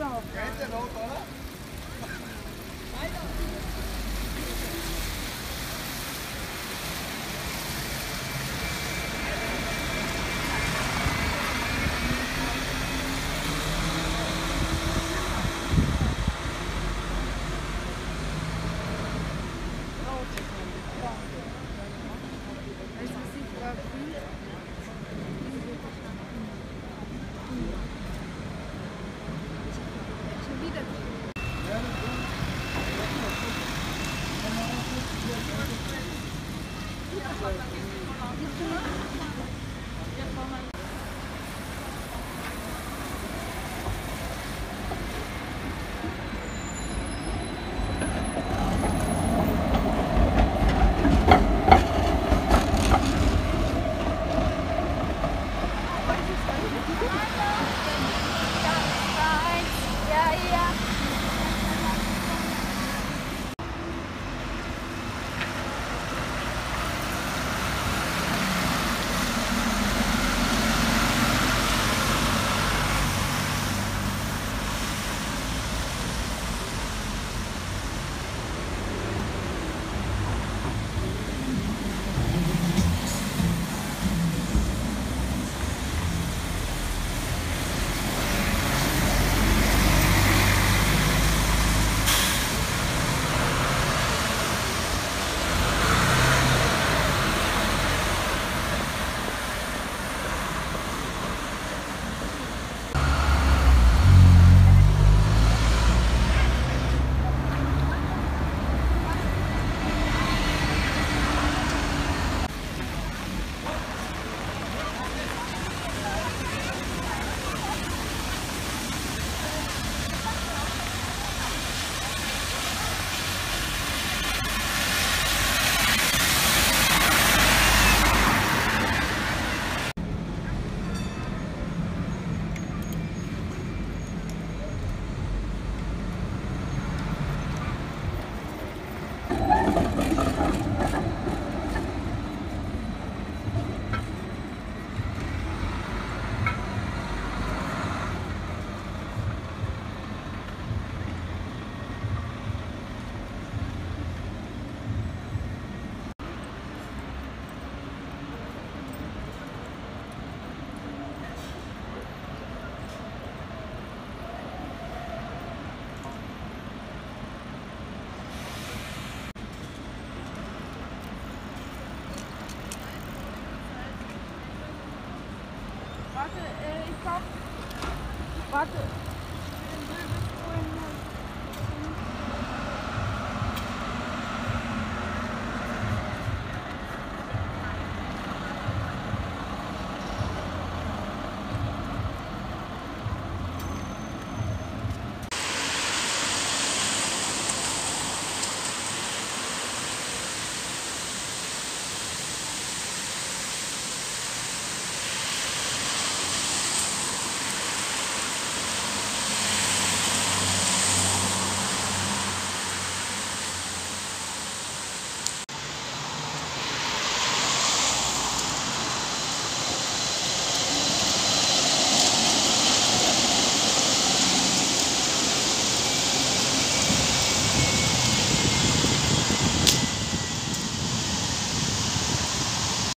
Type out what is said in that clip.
ना 我感觉挺好吃的，也方便。Warte, äh, ich brauch. Warte.